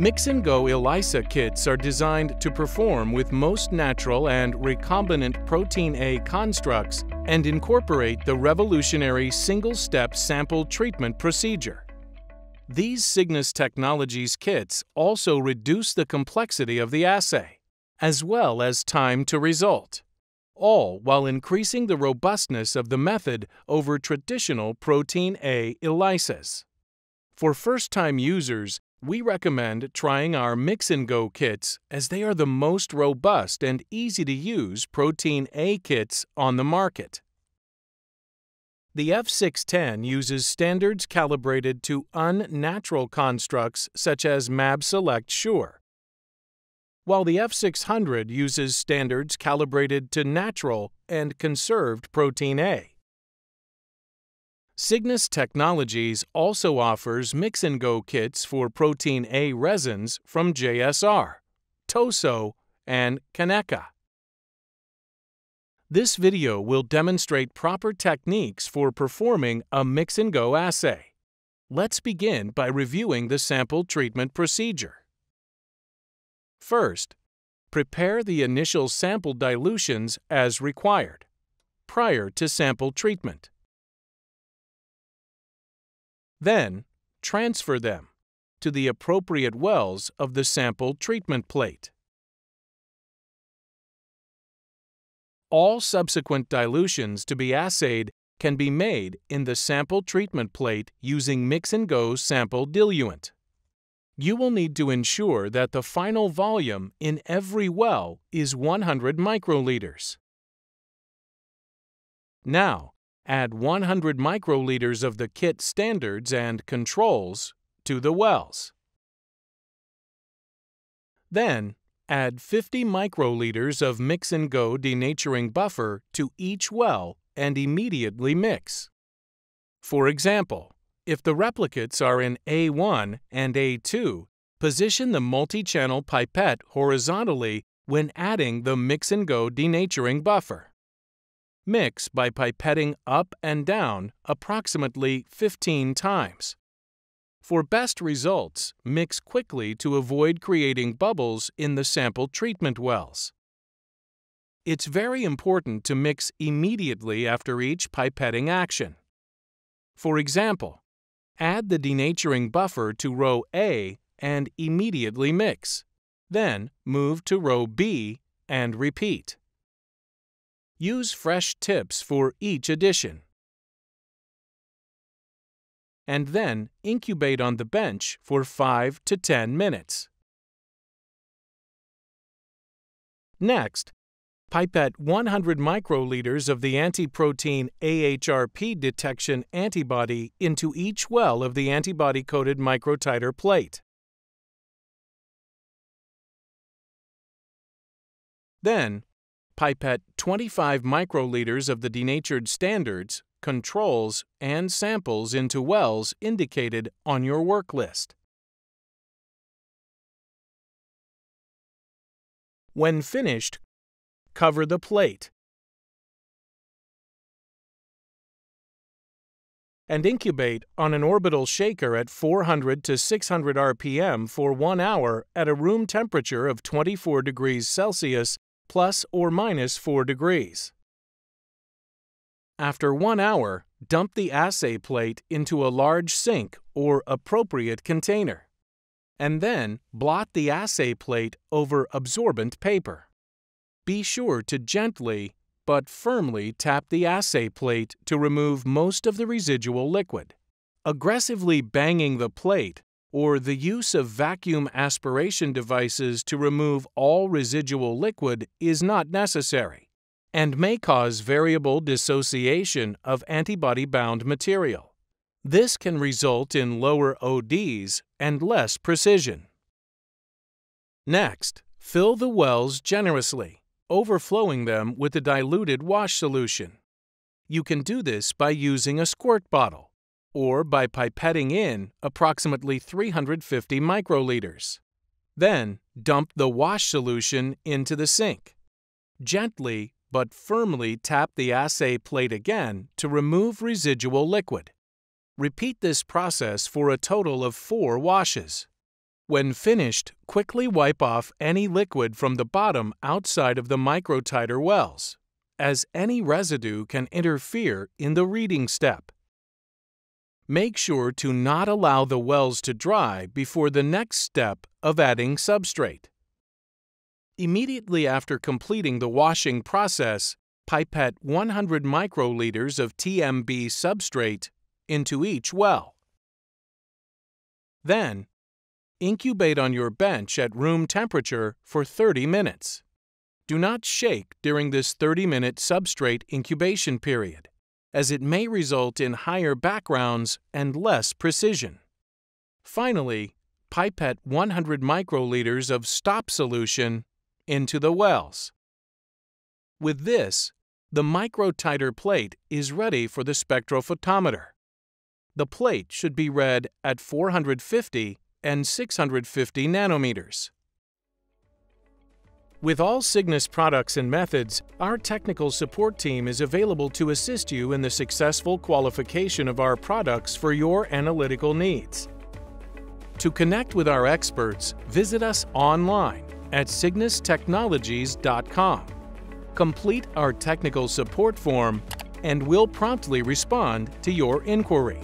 Mix and Go ELISA kits are designed to perform with most natural and recombinant protein A constructs and incorporate the revolutionary single-step sample treatment procedure. These Cygnus Technologies kits also reduce the complexity of the assay, as well as time to result, all while increasing the robustness of the method over traditional protein A ELISAs. For first-time users, we recommend trying our Mix and Go kits as they are the most robust and easy to use protein A kits on the market. The F610 uses standards calibrated to unnatural constructs such as MabSelect SuRe, while the F600 uses standards calibrated to natural and conserved protein A. Cygnus Technologies also offers Mix and Go kits for Protein A resins from JSR, Tosoh, and Kaneka. This video will demonstrate proper techniques for performing a Mix and Go assay. Let's begin by reviewing the sample treatment procedure. First, prepare the initial sample dilutions as required, prior to sample treatment. Then, transfer them to the appropriate wells of the sample treatment plate. All subsequent dilutions to be assayed can be made in the sample treatment plate using Mix and Go sample diluent. You will need to ensure that the final volume in every well is 100 microliters. Now, add 100 microliters of the kit standards and controls to the wells. Then, add 50 microliters of Mix and Go denaturing buffer to each well and immediately mix. For example, if the replicates are in A1 and A2, position the multi-channel pipette horizontally when adding the Mix and Go denaturing buffer. Mix by pipetting up and down approximately 15 times. For best results, mix quickly to avoid creating bubbles in the sample treatment wells. It's very important to mix immediately after each pipetting action. For example, add the denaturing buffer to row A and immediately mix. Then move to row B and repeat. Use fresh tips for each addition. And then incubate on the bench for 5 to 10 minutes. Next, pipette 100 microliters of the anti-protein A HRP detection antibody into each well of the antibody-coated microtiter plate. Then, pipette 25 microliters of the denatured standards, controls, and samples into wells indicated on your work list. When finished, cover the plate and incubate on an orbital shaker at 400 to 600 rpm for one hour at a room temperature of 24 degrees Celsius plus or minus 4 degrees. After one hour, dump the assay plate into a large sink or appropriate container. And then blot the assay plate over absorbent paper. Be sure to gently but firmly tap the assay plate to remove most of the residual liquid. Aggressively banging the plate or the use of vacuum aspiration devices to remove all residual liquid is not necessary and may cause variable dissociation of antibody-bound material. This can result in lower ODs and less precision. Next, fill the wells generously, overflowing them with a diluted wash solution. You can do this by using a squirt bottle or by pipetting in approximately 350 microliters. Then, dump the wash solution into the sink. Gently but firmly tap the assay plate again to remove residual liquid. Repeat this process for a total of four washes. When finished, quickly wipe off any liquid from the bottom outside of the microtiter wells, as any residue can interfere in the reading step. Make sure to not allow the wells to dry before the next step of adding substrate. Immediately after completing the washing process, pipette 100 microliters of TMB substrate into each well. Then, incubate on your bench at room temperature for 30 minutes. Do not shake during this 30-minute substrate incubation period as it may result in higher backgrounds and less precision. Finally, pipette 100 microliters of stop solution into the wells. With this, the microtiter plate is ready for the spectrophotometer. The plate should be read at 450 and 650 nanometers. With all Cygnus products and methods, our technical support team is available to assist you in the successful qualification of our products for your analytical needs. To connect with our experts, visit us online at cygnustechnologies.com. Complete our technical support form and we'll promptly respond to your inquiry.